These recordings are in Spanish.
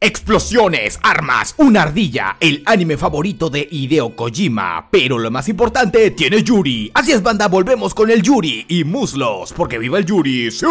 Explosiones, armas, una ardilla, el anime favorito de Hideo Kojima. Pero lo más importante, tiene Yuri. Así es, banda, volvemos con el Yuri y muslos, porque viva el Yuri. ¡Sí!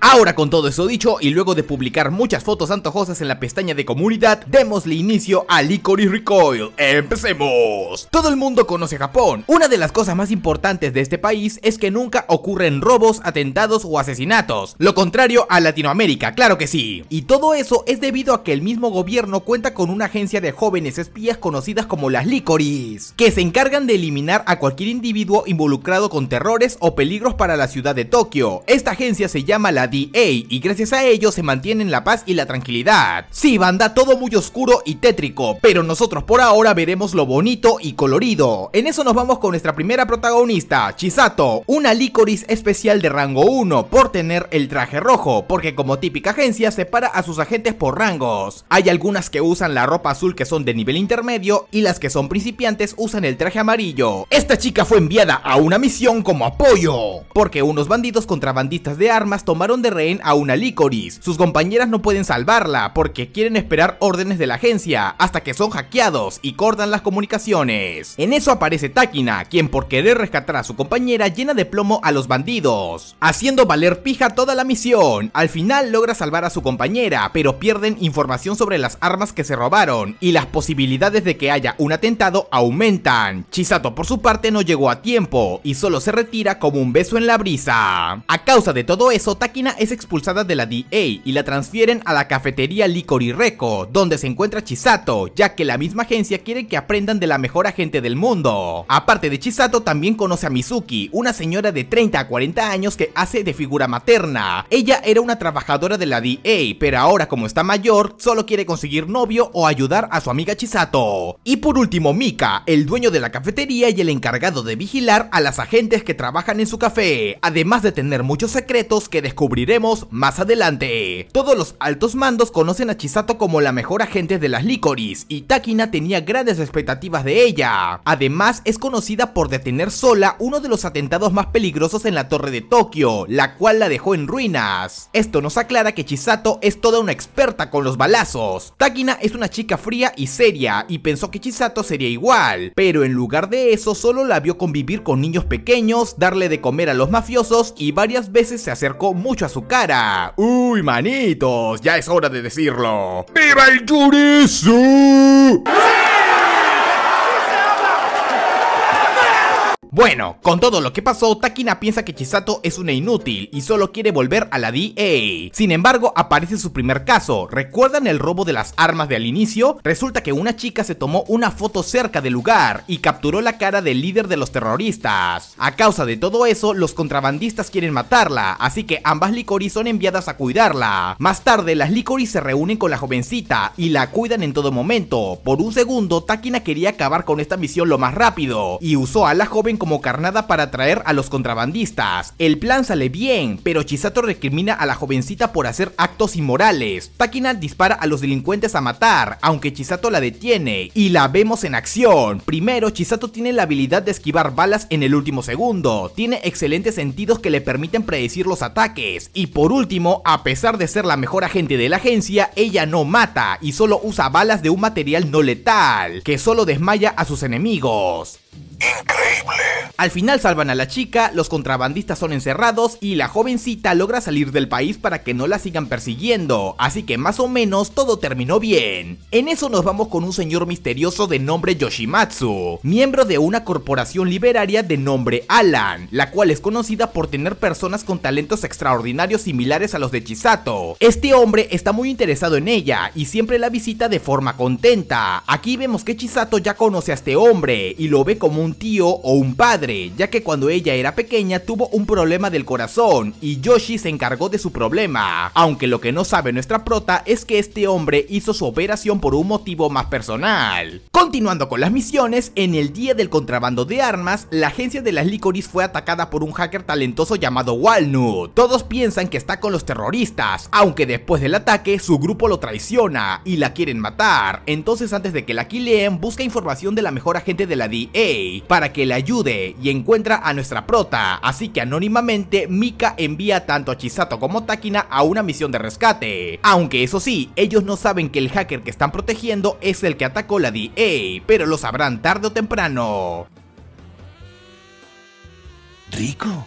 Ahora con todo eso dicho y luego de publicar muchas fotos antojosas en la pestaña de comunidad, démosle inicio a Licorice Recoil. ¡Empecemos! Todo el mundo conoce Japón. Una de las cosas más importantes de este país es que nunca ocurren robos, atentados o asesinatos. Lo contrario a Latinoamérica, claro que sí. Y todo eso es debido a que el el mismo gobierno cuenta con una agencia de jóvenes espías conocidas como las Licoris, que se encargan de eliminar a cualquier individuo involucrado con terrores o peligros para la ciudad de Tokio. Esta agencia se llama la DA y gracias a ello se mantienen la paz y la tranquilidad. Sí, banda, todo muy oscuro y tétrico, pero nosotros por ahora veremos lo bonito y colorido. En eso nos vamos con nuestra primera protagonista, Chisato, una Licoris especial de rango 1 por tener el traje rojo, porque como típica agencia separa a sus agentes por rangos. Hay algunas que usan la ropa azul que son de nivel intermedio y las que son principiantes usan el traje amarillo. Esta chica fue enviada a una misión como apoyo, porque unos bandidos contrabandistas de armas tomaron de rehén a una Licoris. Sus compañeras no pueden salvarla porque quieren esperar órdenes de la agencia hasta que son hackeados y cortan las comunicaciones. En eso aparece Takina, quien por querer rescatar a su compañera llena de plomo a los bandidos, haciendo valer pija toda la misión. Al final logra salvar a su compañera, pero pierden información sobre las armas que se robaron y las posibilidades de que haya un atentado aumentan. Chisato por su parte no llegó a tiempo y solo se retira como un beso en la brisa. A causa de todo eso, Takina es expulsada de la DA y la transfieren a la cafetería Licori Reco, donde se encuentra Chisato, ya que la misma agencia quiere que aprendan de la mejor agente del mundo. Aparte de Chisato, también conoce a Mizuki, una señora de 30 a 40 años que hace de figura materna. Ella era una trabajadora de la DA, pero ahora como está mayor, quiere conseguir novio o ayudar a su amiga Chisato. Y por último Mika, el dueño de la cafetería y el encargado de vigilar a las agentes que trabajan en su café, además de tener muchos secretos que descubriremos más adelante. Todos los altos mandos conocen a Chisato como la mejor agente de las Licoris y Takina tenía grandes expectativas de ella. Además es conocida por detener sola uno de los atentados más peligrosos en la torre de Tokio, la cual la dejó en ruinas. Esto nos aclara que Chisato es toda una experta con los balazos Takina es una chica fría y seria y pensó que Chisato sería igual, pero en lugar de eso solo la vio convivir con niños pequeños, darle de comer a los mafiosos y varias veces se acercó mucho a su cara. Uy, manitos, ya es hora de decirlo. ¡Viva el Yurisu! Bueno, con todo lo que pasó, Takina piensa que Chisato es una inútil y solo quiere volver a la DA. Sin embargo, aparece su primer caso. ¿Recuerdan el robo de las armas de al inicio? Resulta que una chica se tomó una foto cerca del lugar y capturó la cara del líder de los terroristas. A causa de todo eso, los contrabandistas quieren matarla, así que ambas Licoris son enviadas a cuidarla. Más tarde, las Licoris se reúnen con la jovencita y la cuidan en todo momento. Por un segundo, Takina quería acabar con esta misión lo más rápido y usó a la joven como carnada para atraer a los contrabandistas. El plan sale bien, pero Chisato recrimina a la jovencita por hacer actos inmorales. Takina dispara a los delincuentes a matar, aunque Chisato la detiene, y la vemos en acción. Primero, Chisato tiene la habilidad de esquivar balas en el último segundo, tiene excelentes sentidos que le permiten predecir los ataques, y por último, a pesar de ser la mejor agente de la agencia, ella no mata y solo usa balas de un material no letal, que solo desmaya a sus enemigos. Al final salvan a la chica, los contrabandistas son encerrados y la jovencita logra salir del país para que no la sigan persiguiendo, así que más o menos todo terminó bien. En eso nos vamos con un señor misterioso de nombre Yoshimatsu, miembro de una corporación liberaria de nombre Alan, la cual es conocida por tener personas con talentos extraordinarios similares a los de Chisato. Este hombre está muy interesado en ella y siempre la visita de forma contenta. Aquí vemos que Chisato ya conoce a este hombre y lo ve como un tío o un padre, ya que cuando ella era pequeña tuvo un problema del corazón y Yoshi se encargó de su problema. Aunque lo que no sabe nuestra prota es que este hombre hizo su operación por un motivo más personal. Continuando con las misiones, en el día del contrabando de armas, la agencia de las Licoris fue atacada por un hacker talentoso llamado Walnut. Todos piensan que está con los terroristas, aunque después del ataque su grupo lo traiciona y la quieren matar. Entonces antes de que la quileen, busca información de la mejor agente de la DA, Yuri para que le ayude y encuentra a nuestra prota, así que anónimamente Mika envía tanto a Chisato como Takina a una misión de rescate, aunque eso sí, ellos no saben que el hacker que están protegiendo es el que atacó la DA, pero lo sabrán tarde o temprano. Rico.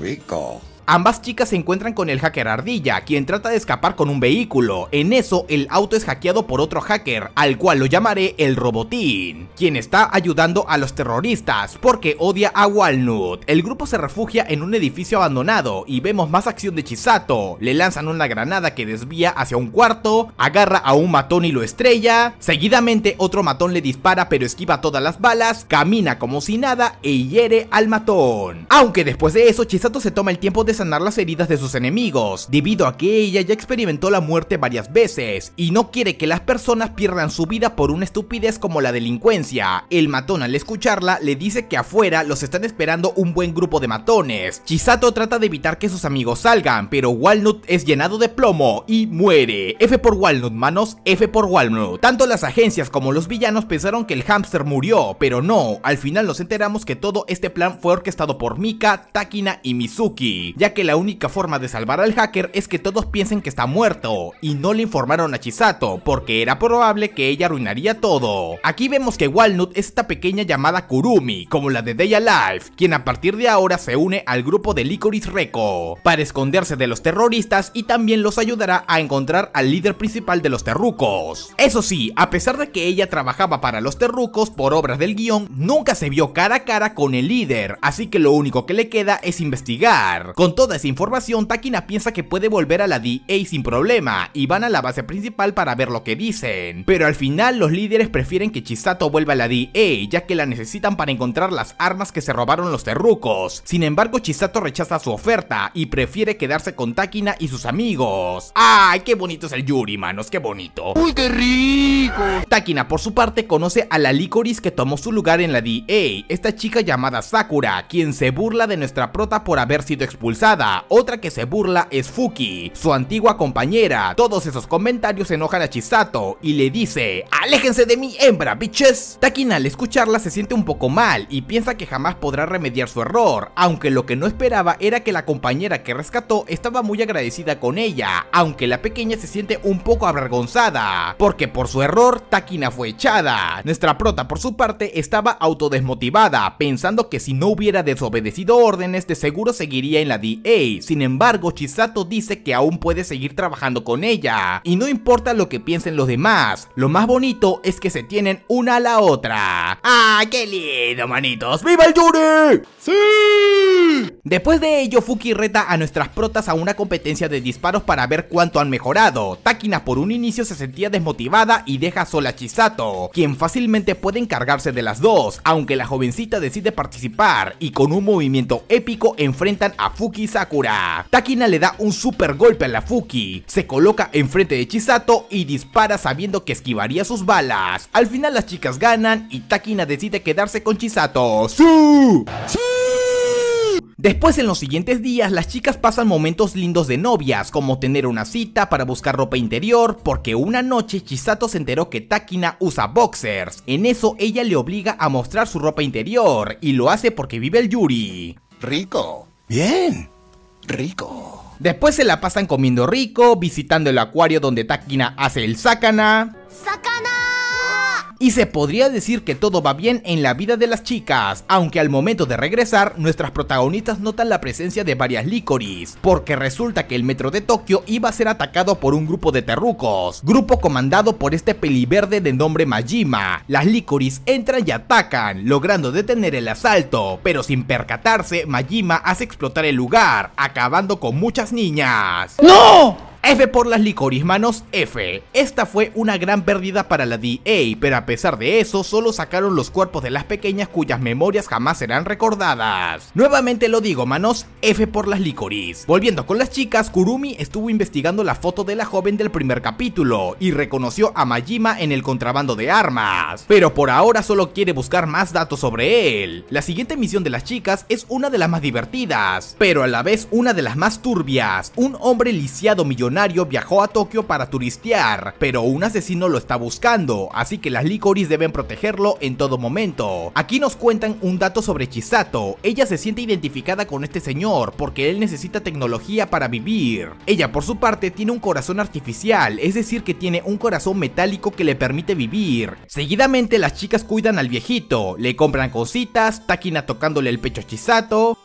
Rico. Ambas chicas se encuentran con el hacker Ardilla, quien trata de escapar con un vehículo. En eso, el auto es hackeado por otro hacker, al cual lo llamaré el Robotín, quien está ayudando a los terroristas porque odia a Walnut. El grupo se refugia en un edificio abandonado y vemos más acción de Chisato. Le lanzan una granada que desvía hacia un cuarto, agarra a un matón y lo estrella. Seguidamente, otro matón le dispara pero esquiva todas las balas, camina como si nada e hiere al matón. Aunque después de eso, Chisato se toma el tiempo de sanar las heridas de sus enemigos, debido a que ella ya experimentó la muerte varias veces y no quiere que las personas pierdan su vida por una estupidez como la delincuencia. El matón al escucharla le dice que afuera los están esperando un buen grupo de matones. Chisato trata de evitar que sus amigos salgan, pero Walnut es llenado de plomo y muere. F por Walnut, manos, F por Walnut. Tanto las agencias como los villanos pensaron que el hámster murió, pero no, al final nos enteramos que todo este plan fue orquestado por Mika, Takina y Mizuki, ya que la única forma de salvar al hacker es que todos piensen que está muerto, y no le informaron a Chisato, porque era probable que ella arruinaría todo. Aquí vemos que Walnut es esta pequeña llamada Kurumi, como la de Day Alive, quien a partir de ahora se une al grupo de Licorice Reco, para esconderse de los terroristas y también los ayudará a encontrar al líder principal de los terrucos. Eso sí, a pesar de que ella trabajaba para los terrucos por obras del guion, nunca se vio cara a cara con el líder, así que lo único que le queda es investigar. Toda esa información, Takina piensa que puede volver a la DA sin problema y van a la base principal para ver lo que dicen. Pero al final los líderes prefieren que Chisato vuelva a la DA ya que la necesitan para encontrar las armas que se robaron los terrucos. Sin embargo, Chisato rechaza su oferta y prefiere quedarse con Takina y sus amigos. ¡Ay, qué bonito es el Yuri, manos! ¡Qué bonito! ¡Uy, qué rico! Takina, por su parte, conoce a la Licorice que tomó su lugar en la DA, esta chica llamada Sakura, quien se burla de nuestra prota por haber sido expulsada. Otra que se burla es Fuki, su antigua compañera. Todos esos comentarios enojan a Chisato y le dice, ¡Aléjense de mi hembra, bitches! Takina al escucharla se siente un poco mal y piensa que jamás podrá remediar su error, aunque lo que no esperaba era que la compañera que rescató estaba muy agradecida con ella, aunque la pequeña se siente un poco avergonzada, porque por su error Takina fue echada. Nuestra prota por su parte estaba autodesmotivada, pensando que si no hubiera desobedecido órdenes de seguro seguiría en la Sin embargo Chisato dice que aún puede seguir trabajando con ella, y no importa lo que piensen los demás, lo más bonito es que se tienen una a la otra. ¡Ah, qué lindo, manitos! ¡Viva el Yuri! ¡Sí! Después de ello, Fuki reta a nuestras protas a una competencia de disparos para ver cuánto han mejorado. Takina por un inicio se sentía desmotivada y deja sola a Chisato, quien fácilmente puede encargarse de las dos, aunque la jovencita decide participar y con un movimiento épico enfrentan a Fuki y Sakura. Takina le da un super golpe a la Fuki, se coloca enfrente de Chisato y dispara sabiendo que esquivaría sus balas. Al final las chicas ganan y Takina decide quedarse con Chisato. ¡Sí! Después en los siguientes días las chicas pasan momentos lindos de novias, como tener una cita para buscar ropa interior, porque una noche Chisato se enteró que Takina usa boxers. En eso ella le obliga a mostrar su ropa interior, y lo hace porque vive el Yuri. Rico. Bien. Rico. Después se la pasan comiendo rico, visitando el acuario donde Takina hace el sakana. ¡Sakana! Y se podría decir que todo va bien en la vida de las chicas, aunque al momento de regresar, nuestras protagonistas notan la presencia de varias Licorice, porque resulta que el metro de Tokio iba a ser atacado por un grupo de terrucos, grupo comandado por este peliverde de nombre Majima. Las Licorice entran y atacan, logrando detener el asalto, pero sin percatarse, Majima hace explotar el lugar, acabando con muchas niñas. ¡No! F por las licorice manos, F. Esta fue una gran pérdida para la DA, pero a pesar de eso, solo sacaron los cuerpos de las pequeñas cuyas memorias jamás serán recordadas. Nuevamente lo digo, manos, F por las licorice. Volviendo con las chicas, Kurumi estuvo investigando la foto de la joven del primer capítulo y reconoció a Majima en el contrabando de armas. Pero por ahora solo quiere buscar más datos sobre él. La siguiente misión de las chicas es una de las más divertidas, pero a la vez una de las más turbias. Un hombre lisiado millonario viajó a Tokio para turistear, pero un asesino lo está buscando, así que las Licoris deben protegerlo en todo momento. Aquí nos cuentan un dato sobre Chisato, ella se siente identificada con este señor porque él necesita tecnología para vivir. Ella por su parte tiene un corazón artificial, es decir que tiene un corazón metálico que le permite vivir. Seguidamente las chicas cuidan al viejito, le compran cositas, Takina tocándole el pecho a Chisato,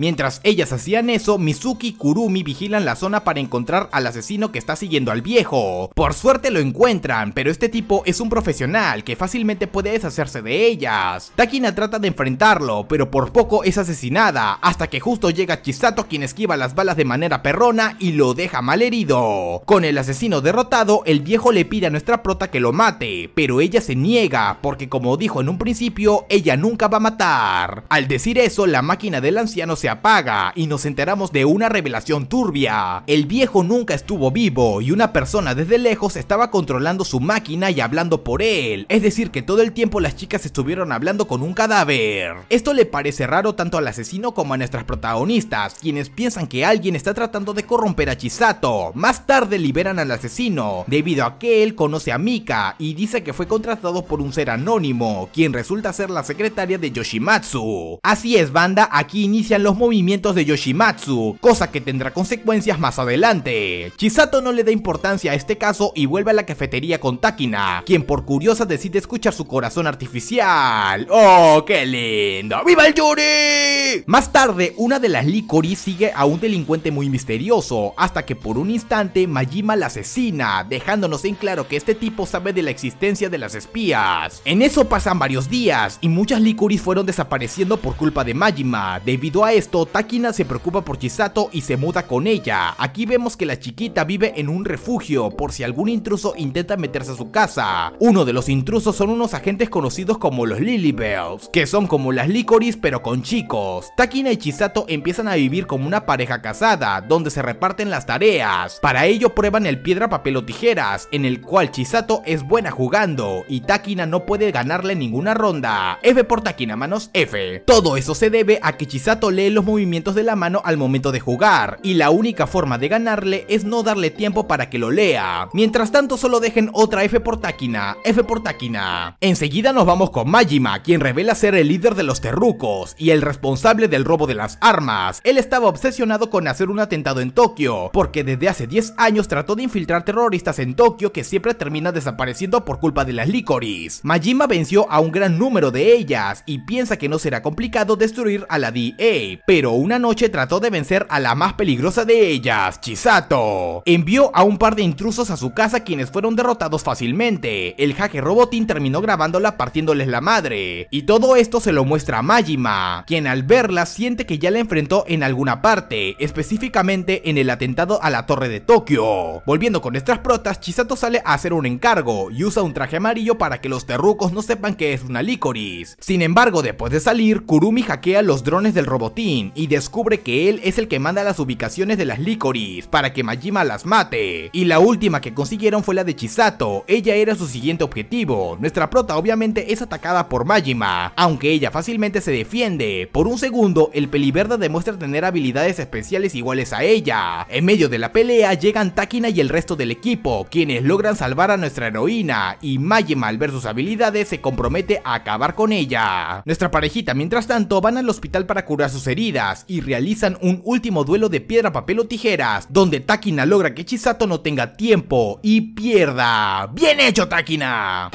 Mientras ellas hacían eso, Mizuki y Kurumi vigilan la zona para encontrar al asesino que está siguiendo al viejo. Por suerte lo encuentran, pero este tipo es un profesional que fácilmente puede deshacerse de ellas. Takina trata de enfrentarlo, pero por poco es asesinada, hasta que justo llega Chisato quien esquiva las balas de manera perrona y lo deja mal herido. Con el asesino derrotado, el viejo le pide a nuestra prota que lo mate, pero ella se niega, porque como dijo en un principio, ella nunca va a matar. Al decir eso, la máquina del anciano se apaga y nos enteramos de una revelación turbia. El viejo nunca estuvo vivo y una persona desde lejos estaba controlando su máquina y hablando por él. Es decir que todo el tiempo las chicas estuvieron hablando con un cadáver. Esto le parece raro tanto al asesino como a nuestras protagonistas, quienes piensan que alguien está tratando de corromper a Chisato. Más tarde liberan al asesino, debido a que él conoce a Mika y dice que fue contratado por un ser anónimo, quien resulta ser la secretaria de Yoshimatsu. Así es banda, aquí inician los movimientos de Yoshimatsu, cosa que tendrá consecuencias más adelante. Chisato no le da importancia a este caso y vuelve a la cafetería con Takina, quien por curiosa decide escuchar su corazón artificial. ¡Oh, qué lindo! ¡Viva el Yuri! Más tarde, una de las Licori sigue a un delincuente muy misterioso, hasta que por un instante Majima la asesina, dejándonos en claro que este tipo sabe de la existencia de las espías. En eso pasan varios días, y muchas Licoris fueron desapareciendo por culpa de Majima. Debido a esto, Takina se preocupa por Chisato y se muda con ella. Aquí vemos que la chiquita vive en un refugio por si algún intruso intenta meterse a su casa. Uno de los intrusos son unos agentes conocidos como los Lilybells, que son como las Licoris pero con chicos. Takina y Chisato empiezan a vivir como una pareja casada, donde se reparten las tareas. Para ello prueban el piedra, papel o tijeras, en el cual Chisato es buena jugando y Takina no puede ganarle ninguna ronda. F por Takina, manos F. Todo eso se debe a que Chisato lee los movimientos de la mano al momento de jugar, y la única forma de ganarle es no darle tiempo para que lo lea. Mientras tanto solo dejen otra F por Takina, F por Takina. Enseguida nos vamos con Majima, quien revela ser el líder de los terrucos y el responsable del robo de las armas. Él estaba obsesionado con hacer un atentado en Tokio, porque desde hace 10 años trató de infiltrar terroristas en Tokio que siempre termina desapareciendo por culpa de las Licoris. Majima venció a un gran número de ellas y piensa que no será complicado destruir a la DA, pero una noche trató de vencer a la más peligrosa de ellas, Chisato. Envió a un par de intrusos a su casa quienes fueron derrotados fácilmente. El hacker Robotín terminó grabándola partiéndoles la madre. Y todo esto se lo muestra a Majima, quien al verla siente que ya la enfrentó en alguna parte, específicamente en el atentado a la torre de Tokio. Volviendo con nuestras protas, Chisato sale a hacer un encargo y usa un traje amarillo para que los terrucos no sepan que es una Licoris. Sin embargo, después de salir, Kurumi hackea los drones del Y descubre que él es el que manda las ubicaciones de las Licoris para que Majima las mate. Y la última que consiguieron fue la de Chisato, ella era su siguiente objetivo. Nuestra prota obviamente es atacada por Majima, aunque ella fácilmente se defiende. Por un segundo, el peliverde demuestra tener habilidades especiales iguales a ella. En medio de la pelea llegan Takina y el resto del equipo, quienes logran salvar a nuestra heroína, y Majima al ver sus habilidades se compromete a acabar con ella. Nuestra parejita mientras tanto van al hospital para curar sus heridas y realizan un último duelo de piedra, papel o tijeras, donde Takina logra que Chisato no tenga tiempo y pierda. ¡Bien hecho, Takina!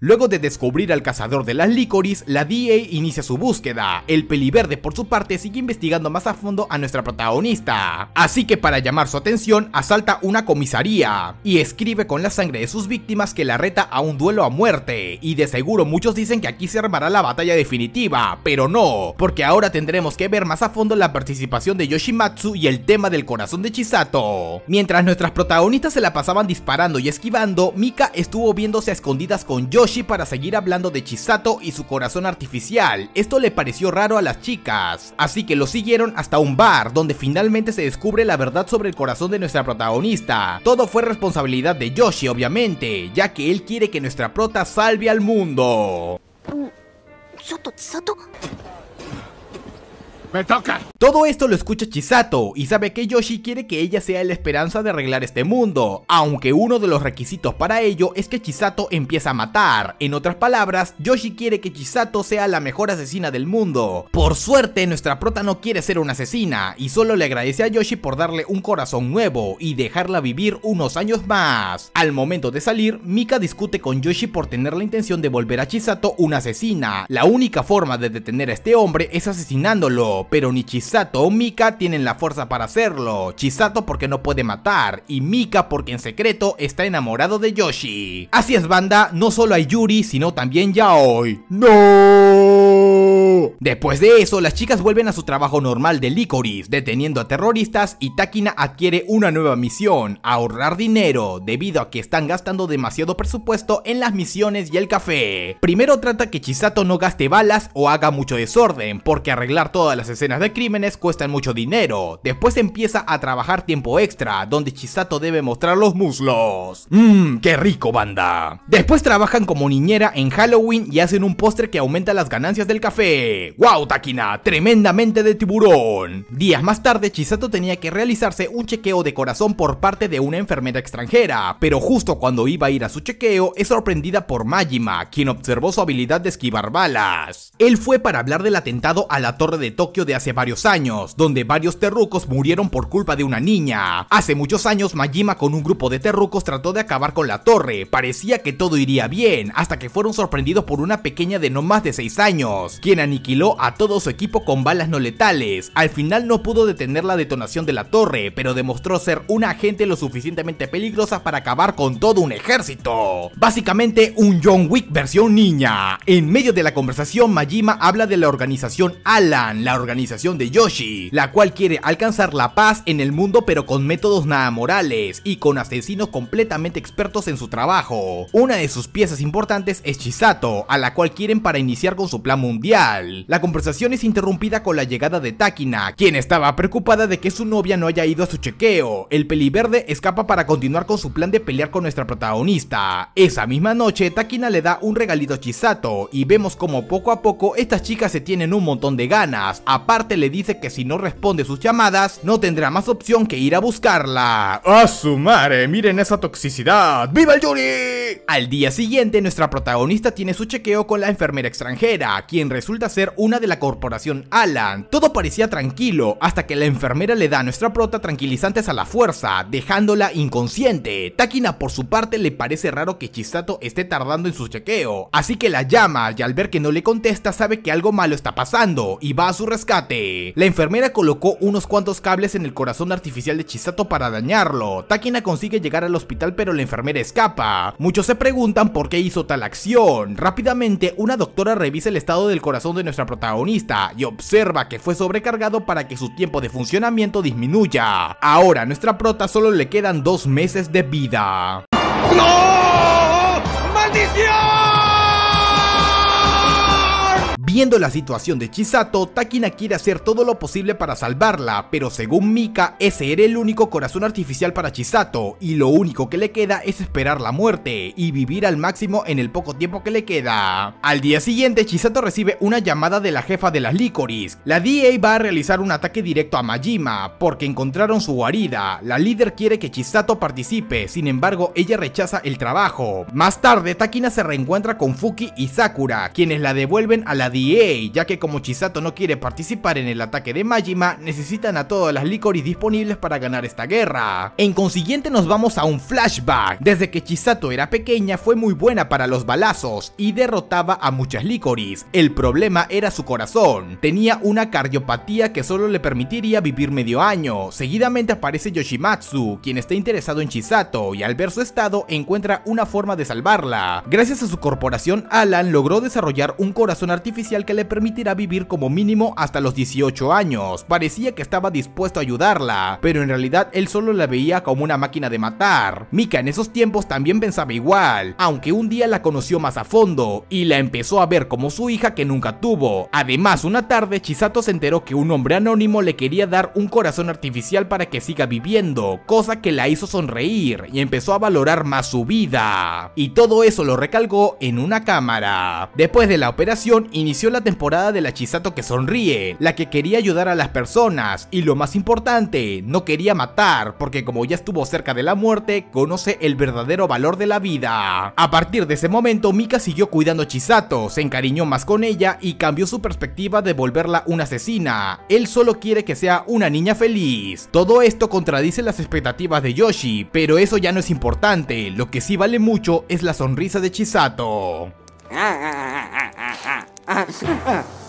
Luego de descubrir al cazador de las licoris, la DA inicia su búsqueda. El peliverde por su parte sigue investigando más a fondo a nuestra protagonista. Así que para llamar su atención, asalta una comisaría y escribe con la sangre de sus víctimas que la reta a un duelo a muerte. Y de seguro muchos dicen que aquí se armará la batalla definitiva, pero no, porque ahora tendremos que ver más a fondo la participación de Yoshimatsu y el tema del corazón de Chisato. Mientras nuestras protagonistas se la pasaban disparando y esquivando, Mika estuvo viéndose a escondidas con Yoshi para seguir hablando de Chisato y su corazón artificial. Esto le pareció raro a las chicas, así que lo siguieron hasta un bar, donde finalmente se descubre la verdad sobre el corazón de nuestra protagonista. Todo fue responsabilidad de Yoshi, obviamente, ya que él quiere que nuestra prota salve al mundo. Me toca. Todo esto lo escucha Chisato y sabe que Yoshi quiere que ella sea la esperanza de arreglar este mundo, aunque uno de los requisitos para ello es que Chisato empiece a matar. En otras palabras, Yoshi quiere que Chisato sea la mejor asesina del mundo. Por suerte, nuestra prota no quiere ser una asesina y solo le agradece a Yoshi por darle un corazón nuevo y dejarla vivir unos años más. Al momento de salir, Mika discute con Yoshi por tener la intención de volver a Chisato una asesina. La única forma de detener a este hombre es asesinándolo, pero ni Chisato o Mika tienen la fuerza para hacerlo. Chisato porque no puede matar y Mika porque en secreto está enamorado de Yoshi. Así es banda, no solo hay Yuri sino también Yaoi. ¡No! Después de eso, las chicas vuelven a su trabajo normal de Licorice, deteniendo a terroristas y Takina adquiere una nueva misión, ahorrar dinero, debido a que están gastando demasiado presupuesto en las misiones y el café. Primero trata que Chisato no gaste balas o haga mucho desorden, porque arreglar todas las escenas de crímenes cuestan mucho dinero. Después empieza a trabajar tiempo extra, donde Chisato debe mostrar los muslos. Mmm, qué rico banda. Después trabajan como niñera en Halloween y hacen un postre que aumenta las ganancias del café. ¡Wow, Takina! Tremendamente de tiburón. Días más tarde, Chisato tenía que realizarse un chequeo de corazón por parte de una enfermera extranjera, pero justo cuando iba a ir a su chequeo, es sorprendida por Majima, quien observó su habilidad de esquivar balas. Él fue para hablar del atentado a la torre de Tokio de hace varios años, donde varios terrucos murieron por culpa de una niña. Hace muchos años Majima con un grupo de terrucos trató de acabar con la torre, parecía que todo iría bien, hasta que fueron sorprendidos por una pequeña de no más de 6 años, quien aniquiló a todo su equipo con balas no letales. Al final no pudo detener la detonación de la torre, pero demostró ser una agente lo suficientemente peligrosa para acabar con todo un ejército. Básicamente un John Wick versión niña. En medio de la conversación Majima habla de la organización Alan, la organización de Yoshi, la cual quiere alcanzar la paz en el mundo pero con métodos nada morales y con asesinos completamente expertos en su trabajo. Una de sus piezas importantes es Chisato, a la cual quieren para iniciar con su plan mundial. La conversación es interrumpida con la llegada de Takina, quien estaba preocupada de que su novia no haya ido a su chequeo. El peliverde escapa para continuar con su plan de pelear con nuestra protagonista. Esa misma noche, Takina le da un regalito a Chisato y vemos como poco a poco estas chicas se tienen un montón de ganas. Aparte le dice que si no responde sus llamadas, no tendrá más opción que ir a buscarla. ¡A su madre! ¡Miren esa toxicidad! ¡Viva el Yuri! Al día siguiente, nuestra protagonista tiene su chequeo con la enfermera extranjera, quien resulta ser una de la corporación Alan. Todo parecía tranquilo, hasta que la enfermera le da a nuestra prota tranquilizantes a la fuerza, dejándola inconsciente. Takina por su parte le parece raro que Chisato esté tardando en su chequeo, así que la llama y al ver que no le contesta sabe que algo malo está pasando y va a su rescate. La enfermera colocó unos cuantos cables en el corazón artificial de Chisato para dañarlo. Takina consigue llegar al hospital pero la enfermera escapa. Muchos se preguntan por qué hizo tal acción. Rápidamente una doctora revisa el estado del corazón de nuestra protagonista y observa que fue sobrecargado para que su tiempo de funcionamiento disminuya. Ahora a nuestra prota solo le quedan dos meses de vida. ¡No! ¡Maldición! Viendo la situación de Chisato, Takina quiere hacer todo lo posible para salvarla, pero según Mika, ese era el único corazón artificial para Chisato, y lo único que le queda es esperar la muerte, y vivir al máximo en el poco tiempo que le queda. Al día siguiente, Chisato recibe una llamada de la jefa de las Licorice. La DA va a realizar un ataque directo a Majima, porque encontraron su guarida. La líder quiere que Chisato participe, sin embargo, ella rechaza el trabajo. Más tarde, Takina se reencuentra con Fuki y Sakura, quienes la devuelven a la DA, ya que como Chisato no quiere participar en el ataque de Majima, necesitan a todas las Licorice disponibles para ganar esta guerra. En consiguiente nos vamos a un flashback. Desde que Chisato era pequeña fue muy buena para los balazos y derrotaba a muchas Licorice. El problema era su corazón. Tenía una cardiopatía que solo le permitiría vivir medio año. Seguidamente aparece Yoshimatsu, quien está interesado en Chisato y al ver su estado encuentra una forma de salvarla. Gracias a su corporación, Alan logró desarrollar un corazón artificial que le permitirá vivir como mínimo hasta los 18 años. Parecía que estaba dispuesto a ayudarla, pero en realidad él solo la veía como una máquina de matar. Mika en esos tiempos también pensaba igual, aunque un día la conoció más a fondo y la empezó a ver como su hija que nunca tuvo. Además, una tarde Chisato se enteró que un hombre anónimo le quería dar un corazón artificial para que siga viviendo, cosa que la hizo sonreír y empezó a valorar más su vida. Y todo eso lo recalcó en una cámara. Después de la operación, inició la temporada de la Chisato que sonríe, la que quería ayudar a las personas y lo más importante, no quería matar porque como ya estuvo cerca de la muerte, conoce el verdadero valor de la vida. A partir de ese momento, Mika siguió cuidando a Chisato, se encariñó más con ella y cambió su perspectiva de volverla una asesina. Él solo quiere que sea una niña feliz. Todo esto contradice las expectativas de Yoshi, pero eso ya no es importante, lo que sí vale mucho es la sonrisa de Chisato. Ah.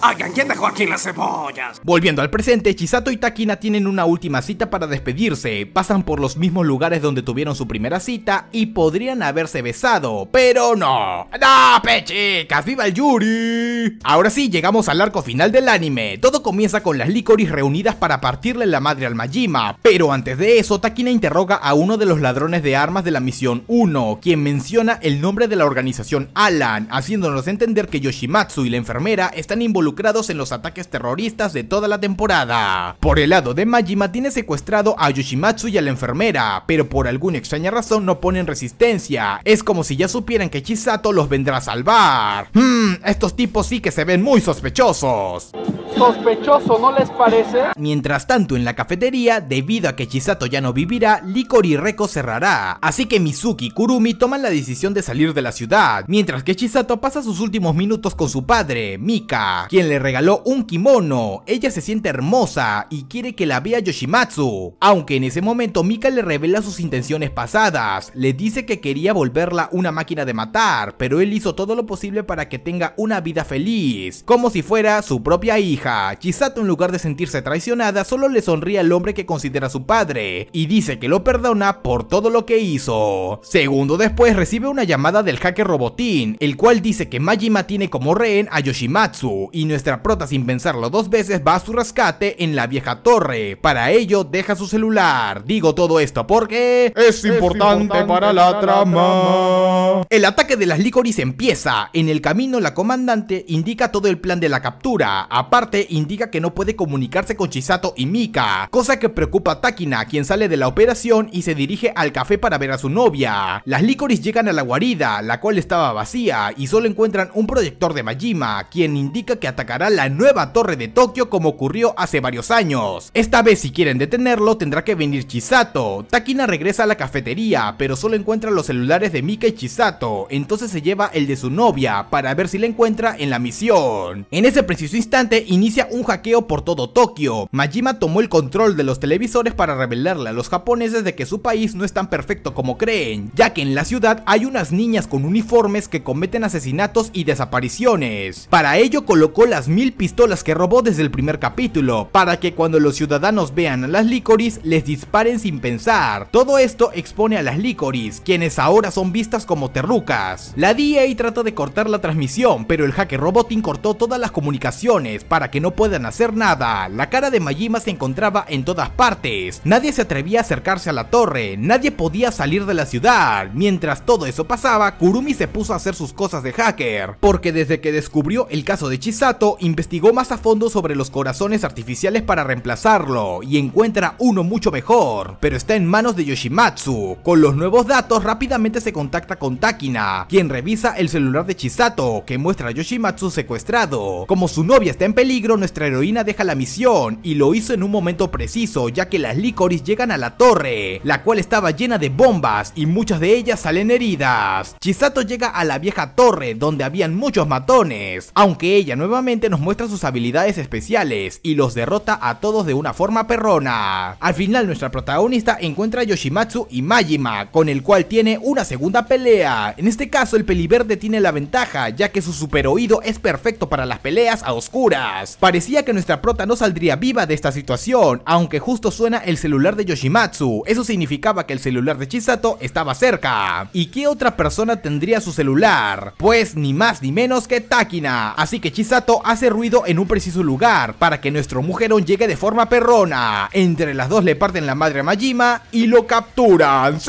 Oigan, ¿quién dejó aquí las cebollas? Volviendo al presente, Chisato y Takina tienen una última cita para despedirse, pasan por los mismos lugares donde tuvieron su primera cita y podrían haberse besado, pero no. ¡No, pe chicas! ¡Viva el Yuri! Ahora sí, llegamos al arco final del anime. Todo comienza con las Licoris reunidas para partirle la madre al Majima, pero antes de eso, Takina interroga a uno de los ladrones de armas de la misión 1, quien menciona el nombre de la organización Alan, haciéndonos entender que Yoshimatsu y la enfermera están involucrados en los ataques terroristas de toda la temporada. Por el lado de Majima tiene secuestrado a Yoshimatsu y a la enfermera, pero por alguna extraña razón no ponen resistencia. Es como si ya supieran que Chisato los vendrá a salvar. Hmm, estos tipos sí que se ven muy sospechosos. Sospechoso, ¿no les parece? Mientras tanto, en la cafetería, debido a que Chisato ya no vivirá, Licor y Reko cerrará. Así que Mizuki y Kurumi toman la decisión de salir de la ciudad, mientras que Chisato pasa sus últimos minutos con su padre, Mika, le regaló un kimono. Ella se siente hermosa y quiere que la vea Yoshimatsu. Aunque en ese momento Mika le revela sus intenciones pasadas, le dice que quería volverla una máquina de matar, pero él hizo todo lo posible para que tenga una vida feliz, como si fuera su propia hija. Chisato en lugar de sentirse traicionada solo le sonríe al hombre que considera su padre y dice que lo perdona por todo lo que hizo. Segundo después recibe una llamada del hacker Robotín, el cual dice que Majima tiene como rehén a Yoshimatsu y nuestra prota sin pensarlo dos veces va a su rescate en la vieja torre. Para ello deja su celular. Digo todo esto porque es importante, para la trama. El ataque de las Licoris empieza. En el camino la comandante indica todo el plan de la captura. Aparte indica que no puede comunicarse con Chisato y Mika, cosa que preocupa a Takina, quien sale de la operación y se dirige al café para ver a su novia. Las Licoris llegan a la guarida, la cual estaba vacía, y solo encuentran un proyector de Majima, quien indica que atacará la nueva torre de Tokio como ocurrió hace varios años. Esta vez si quieren detenerlo tendrá que venir Chisato. Takina regresa a la cafetería, pero solo encuentra los celulares de Mika y Chisato, entonces se lleva el de su novia para ver si la encuentra en la misión. En ese preciso instante inicia un hackeo por todo Tokio. Majima tomó el control de los televisores para revelarle a los japoneses de que su país no es tan perfecto como creen, ya que en la ciudad hay unas niñas con uniformes que cometen asesinatos y desapariciones. Para ello colocó las mil pistolas que robó desde el primer capítulo, para que cuando los ciudadanos vean a las Licoris les disparen sin pensar. Todo esto expone a las Licoris, quienes ahora son vistas como terrucas. La DA trata de cortar la transmisión, pero el hacker Robotin cortó todas las comunicaciones para que no puedan hacer nada. La cara de Majima se encontraba en todas partes. Nadie se atrevía a acercarse a la torre, nadie podía salir de la ciudad. Mientras todo eso pasaba, Kurumi se puso a hacer sus cosas de hacker, porque desde que descubrió el caso de Chisato, investigó más a fondo sobre los corazones artificiales para reemplazarlo, y encuentra uno mucho mejor, pero está en manos de Yoshimatsu. Con los nuevos datos, rápidamente se contacta con Takina, quien revisa el celular de Chisato, que muestra a Yoshimatsu secuestrado. Como su novia está en peligro, nuestra heroína deja la misión, y lo hizo en un momento preciso, ya que las Licoris llegan a la torre, la cual estaba llena de bombas, y muchas de ellas salen heridas. Chisato llega a la vieja torre, donde habían muchos matones, aunque ella nuevamente nos muestra sus habilidades especiales, y los derrota a todos de una forma perrona. Al final nuestra protagonista encuentra a Yoshimatsu y Majima, con el cual tiene una segunda pelea. En este caso el peliverde tiene la ventaja, ya que su super oído es perfecto para las peleas a oscuras. Parecía que nuestra prota no saldría viva de esta situación, aunque justo suena el celular de Yoshimatsu, eso significaba que el celular de Chisato estaba cerca. ¿Y qué otra persona tendría su celular? Pues ni más ni menos que Takina, así que Chisato hace ruido en un preciso lugar, para que nuestro mujerón llegue de forma perrona. Entre las dos le parten la madre a Majima y lo capturan.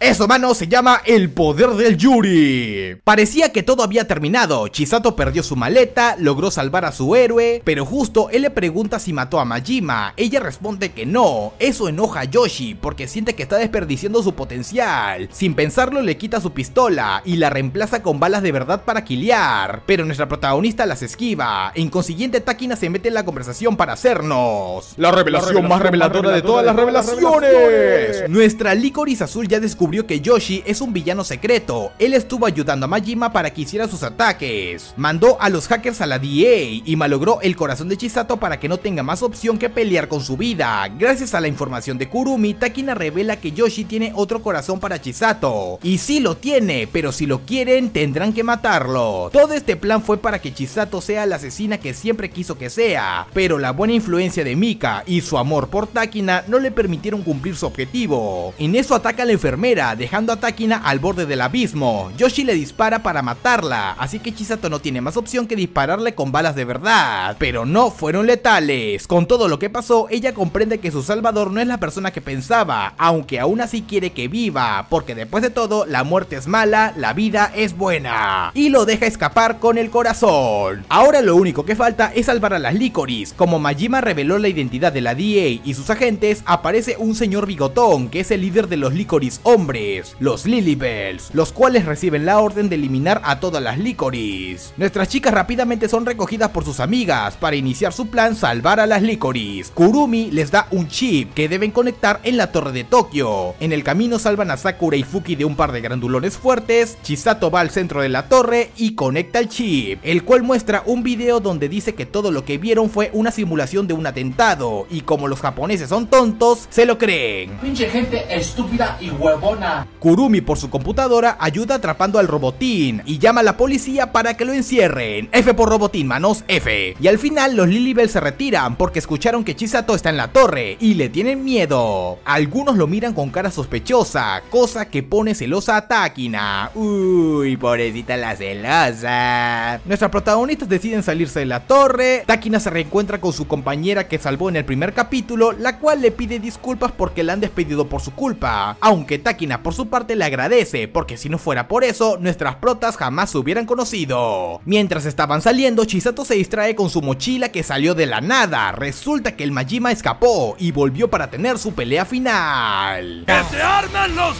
Eso mano se llama el poder del Yuri. Parecía que todo había terminado, Chisato perdió su maleta, logró salvar a su héroe, pero justo él le pregunta si mató a Majima, ella responde que no, eso enoja a Yoshi porque siente que está desperdiciando su potencial, sin pensarlo le quita su pistola y la reemplaza con balas de verdad para killear, pero nuestra protagonista las esquiva, en consiguiente Takina se mete en la conversación para hacernos la revelación, más reveladora de todas las revelaciones. Nuestra Licorice Azul ya descubrió que Yoshi es un villano secreto, él estuvo ayudando a Majima para que hiciera sus ataques, mandó a los hackers a la DA y malogró el corazón de Chisato para que no tenga más opción que pelear con su vida. Gracias a la información de Kurumi, Takina revela que Yoshi tiene otro corazón para Chisato. Y sí lo tiene, pero si lo quieren tendrán que matarlo. Todo este plan fue para que Chisato sea la asesina que siempre quiso que sea, pero la buena influencia de Mika y su amor por Takina no le permitieron cumplir su objetivo. En eso ataca a la enfermera, dejando a Takina al borde del abismo. Yoshi le dispara para matarla, así que Chisato no tiene más opción que dispararle con balas de verdad, pero no fueron letales. Con todo lo que pasó, ella comprende que su salvador no es la persona que pensaba, aunque aún así quiere que viva, porque después de todo, la muerte es mala, la vida es buena. Y lo deja escapar con el corazón. Ahora lo único que falta es salvar a las Licorice. Como Majima reveló la identidad de la DA y sus agentes, aparece un señor bigotón, que es el líder de los Licorice hombres, los Lilybells, los cuales reciben la orden de eliminar a todas las Licorice. Nuestras chicas rápidamente son recogidas por sus amigas para iniciar su plan salvar a las Licorice. Kurumi les da un chip que deben conectar en la torre de Tokio. En el camino salvan a Sakura y Fuki de un par de grandulones fuertes, Chisato va al centro de la torre y conecta el chip, el cual muestra un video donde dice que todo lo que vieron fue una simulación de un atentado, y como los japoneses son tontos, se lo creen. Pinche gente estúpida y huevona. Kurumi por su computadora ayuda atrapando al robotín y llama a la policía para que lo encierren. F por robotín, manos, F. Y al final los Lilybell se retiran porque escucharon que Chisato está en la torre y le tienen miedo. Algunos lo miran con cara sospechosa, cosa que pone celosa a Takina. Uy, pobrecita la celosa. Nuestras protagonistas deciden salirse de la torre. Takina se reencuentra con su compañera que salvó en el primer capítulo, la cual le pide disculpas porque la han despedido por su culpa. Aunque Takina por su parte le agradece, porque si no fuera por eso, nuestras protas jamás se hubieran conocido. Mientras estaban saliendo, Chisato se distrae con su mochila que salió de la nada. Resulta que el Majima escapó y volvió para tener su pelea final. ¡Que se armen los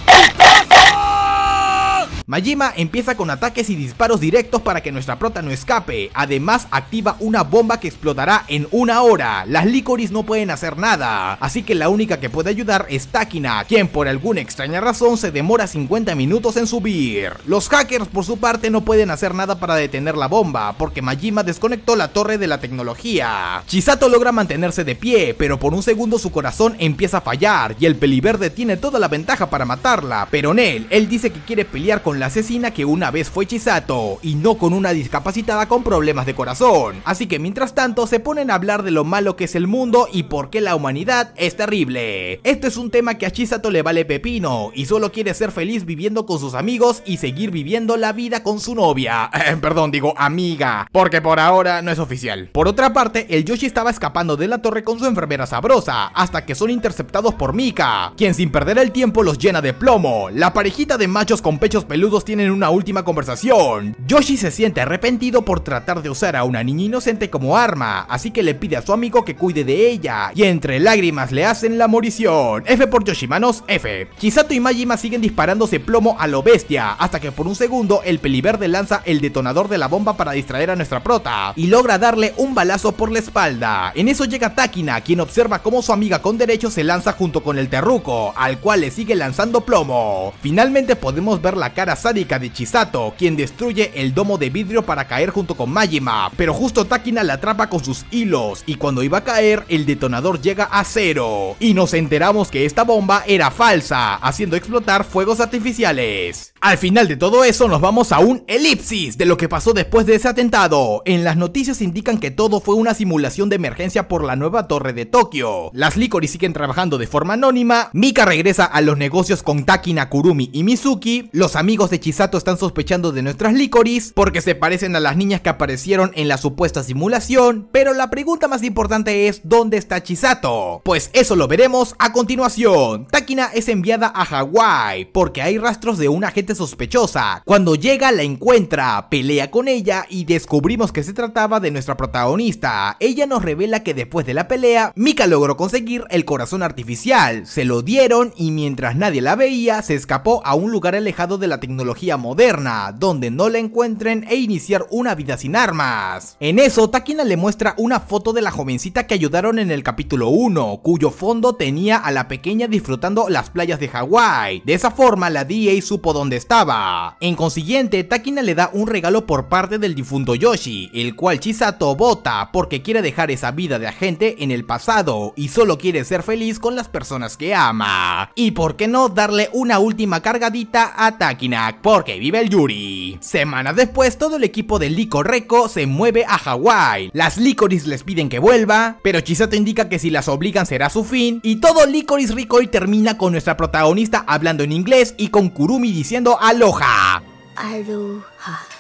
Majima empieza con ataques y disparos directos para que nuestra prota no escape, además activa una bomba que explotará en una hora, las Licorice no pueden hacer nada, así que la única que puede ayudar es Takina, quien por alguna extraña razón se demora 50 minutos en subir. Los hackers por su parte no pueden hacer nada para detener la bomba, porque Majima desconectó la torre de la tecnología. Chisato logra mantenerse de pie, pero por un segundo su corazón empieza a fallar, y el peliverde tiene toda la ventaja para matarla, pero Nel, él dice que quiere pelear con la asesina que una vez fue Chisato, y no con una discapacitada con problemas de corazón. Así que mientras tanto se ponen a hablar de lo malo que es el mundo y por qué la humanidad es terrible. Este es un tema que a Chisato le vale pepino, y solo quiere ser feliz viviendo con sus amigos y seguir viviendo la vida con su novia. perdón, digo amiga, porque por ahora no es oficial. Por otra parte, el Yoshi estaba escapando de la torre con su enfermera sabrosa, hasta que son interceptados por Mika, quien sin perder el tiempo los llena de plomo. La parejita de machos con pechos peludos tienen una última conversación. Yoshi se siente arrepentido por tratar de usar a una niña inocente como arma, así que le pide a su amigo que cuide de ella, y entre lágrimas le hacen la morición. F por Yoshimanos, F. Chisato y Majima siguen disparándose plomo a lo bestia, hasta que por un segundo el peliverde lanza el detonador de la bomba para distraer a nuestra prota, y logra darle un balazo por la espalda. En eso llega Takina, quien observa cómo su amiga con derecho se lanza junto con el terruco, al cual le sigue lanzando plomo. Finalmente podemos ver la cara sádica de Chisato, quien destruye el domo de vidrio para caer junto con Majima, pero justo Takina la atrapa con sus hilos, y cuando iba a caer, el detonador llega a cero, y nos enteramos que esta bomba era falsa, haciendo explotar fuegos artificiales. Al final de todo eso nos vamos a un elipsis de lo que pasó después de ese atentado. En las noticias indican que todo fue una simulación de emergencia por la nueva torre de Tokio. Las Licorice siguen trabajando de forma anónima, Mika regresa a los negocios con Takina, Kurumi y Mizuki, los amigos de Chisato están sospechando de nuestras Licorice porque se parecen a las niñas que aparecieron en la supuesta simulación, pero la pregunta más importante es ¿dónde está Chisato? Pues eso lo veremos a continuación. Takina es enviada a Hawái porque hay rastros de un agente bastante sospechosa. Cuando llega la encuentra, pelea con ella y descubrimos que se trataba de nuestra protagonista. Ella nos revela que después de la pelea, Mika logró conseguir el corazón artificial, se lo dieron y mientras nadie la veía, se escapó a un lugar alejado de la tecnología moderna, donde no la encuentren e iniciar una vida sin armas. En eso, Takina le muestra una foto de la jovencita que ayudaron en el capítulo 1, cuyo fondo tenía a la pequeña disfrutando las playas de Hawái. De esa forma, la DA supo dónde estaba. En consiguiente, Takina le da un regalo por parte del difunto Yoshi, el cual Chisato vota porque quiere dejar esa vida de agente en el pasado y solo quiere ser feliz con las personas que ama. Y por qué no darle una última cargadita a Takina, porque vive el Yuri. Semanas después, todo el equipo de Liko Reco se mueve a Hawái. Las Licoris les piden que vuelva, pero Chisato indica que si las obligan será su fin, y todo Licoris Ricoy termina con nuestra protagonista hablando en inglés y con Kurumi diciendo aloha. Aloha.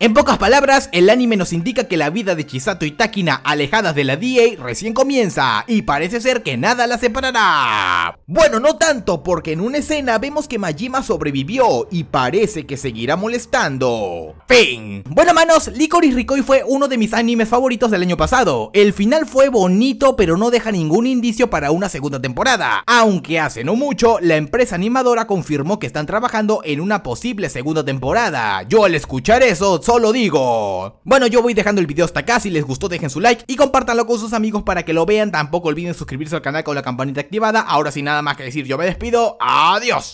En pocas palabras, el anime nos indica que la vida de Chisato y Takina alejadas de la DA recién comienza y parece ser que nada la separará. Bueno, no tanto, porque en una escena vemos que Majima sobrevivió y parece que seguirá molestando. Fin. Bueno, manos, Licorice Ricoy fue uno de mis animes favoritos del año pasado. El final fue bonito, pero no deja ningún indicio para una segunda temporada. Aunque hace no mucho, la empresa animadora confirmó que están trabajando en una posible segunda temporada. Yo al escuchar eso, solo digo. Bueno, yo voy dejando el video hasta acá, si les gustó dejen su like y compártanlo con sus amigos para que lo vean, tampoco olviden suscribirse al canal con la campanita activada, ahora sin nada más que decir yo me despido, adiós.